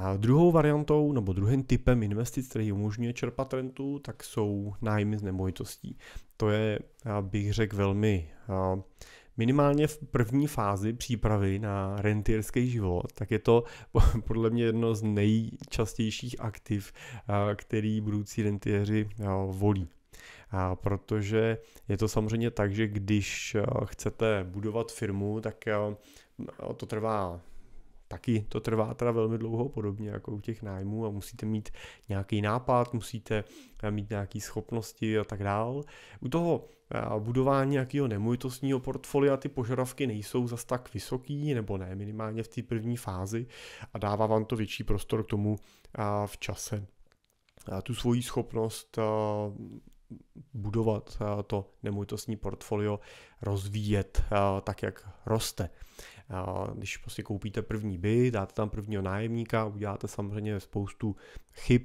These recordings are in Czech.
A druhou variantou nebo druhým typem investic, který umožňuje čerpat rentu, tak jsou nájmy z nemovitostí. To je, bych řekl, velmi minimálně v první fázi přípravy na rentierský život, tak je to podle mě jedno z nejčastějších aktiv, který budoucí rentieři volí. A protože je to samozřejmě tak, že když chcete budovat firmu, tak to trvá taky to trvá teda velmi dlouho, podobně jako u těch nájmů a musíte mít nějaký nápad, musíte eh, mít nějaké schopnosti a tak dál. U toho eh, budování nějakého nemovitostního portfolia ty požadavky nejsou zas tak vysoký, nebo ne, minimálně v té první fázi a dává vám to větší prostor k tomu eh, v čase tu svoji schopnost budovat to nemovitostní portfolio, rozvíjet tak, jak roste. Když prostě koupíte první byt, dáte tam prvního nájemníka, uděláte samozřejmě spoustu chyb,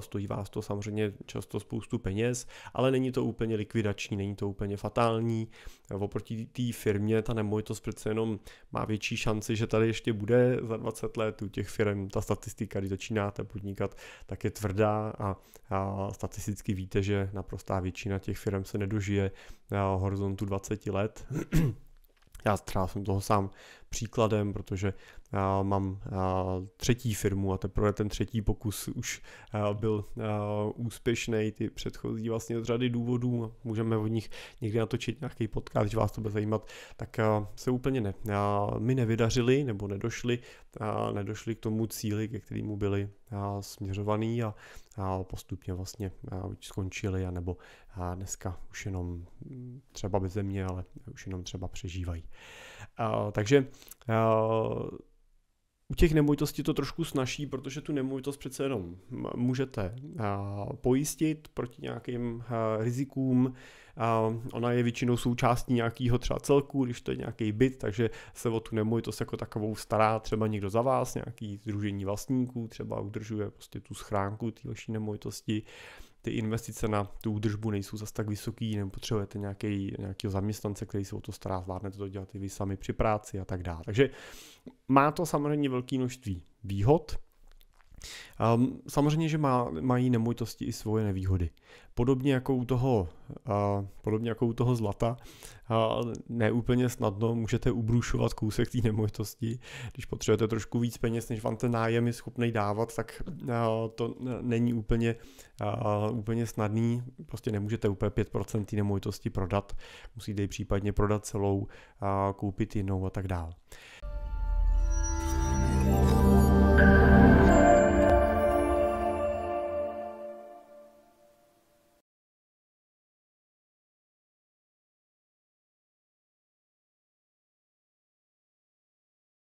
stojí vás to samozřejmě často spoustu peněz, ale není to úplně likvidační, není to úplně fatální. Oproti té firmě ta nemovitost přece jenom má větší šanci, že tady ještě bude za 20 let u těch firm. Ta statistika, když začínáte podnikat, tak je tvrdá a, a statisticky víte, že naprostá většina těch firm se nedožije horizontu 20 let. Já třeba jsem toho sám příkladem, protože já mám třetí firmu a teprve ten třetí pokus už byl úspěšný, ty předchozí vlastně z řady důvodů, můžeme od nich někdy natočit nějaký podcast, když vás to bude zajímat, tak se úplně ne, my nevydařili nebo nedošli, nedošli k tomu cíli, ke kterému byli směřovaný a, postupně vlastně skončili, anebo dneska už jenom třeba bez země, ale už jenom třeba přežívají. Takže u těch nemovitostí to trošku snaží, protože tu nemovitost přece jenom můžete pojistit proti nějakým rizikům. Ona je většinou součástí nějakého třeba celku, když to je nějaký byt, takže se o tu nemovitost jako takovou stará třeba někdo za vás, nějaký združení vlastníků, třeba udržuje prostě tu schránku té vaší nemovitosti ty investice na tu údržbu nejsou zase tak vysoký, nebo potřebujete nějaký, nějakého zaměstnance, který se o to stará, zvládnete to dělat i vy sami při práci a tak dále. Takže má to samozřejmě velké množství výhod, Um, samozřejmě, že má, mají nemovitosti i svoje nevýhody. Podobně jako u toho, uh, podobně jako u toho zlata, uh, neúplně snadno můžete ubrušovat kousek té nemovitosti. Když potřebujete trošku víc peněz, než vám ten nájem je schopný dávat, tak uh, to není úplně, uh, úplně snadný. Prostě nemůžete úplně 5% té nemovitosti prodat. Musíte ji případně prodat celou, uh, koupit jinou a tak dále.